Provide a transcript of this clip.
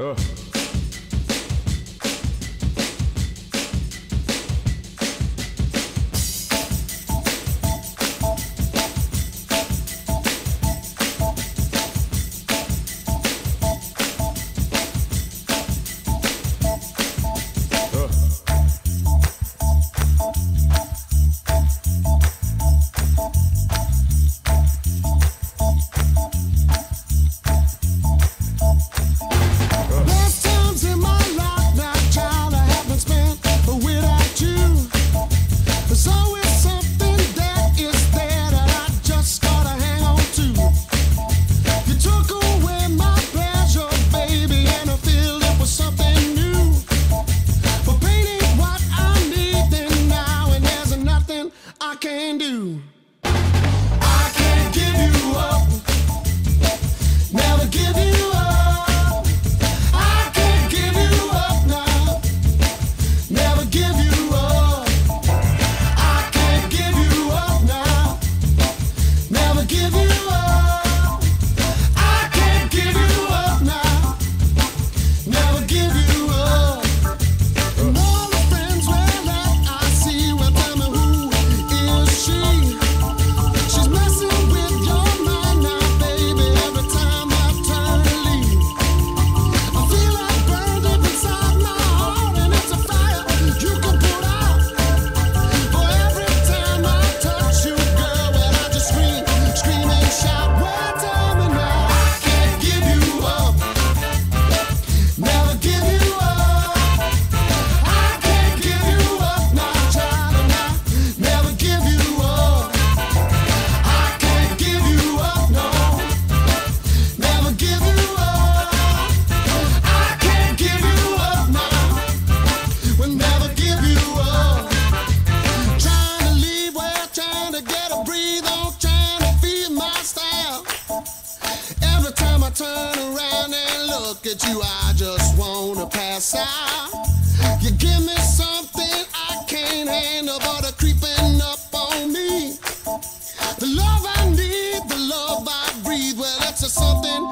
Ugh. can do. I can't give you up. to breathe I'm trying to feed my style. Every time I turn around and look at you, I just wanna pass out. You give me something I can't handle, but a creeping up on me. The love I need, the love I breathe, well, that's just something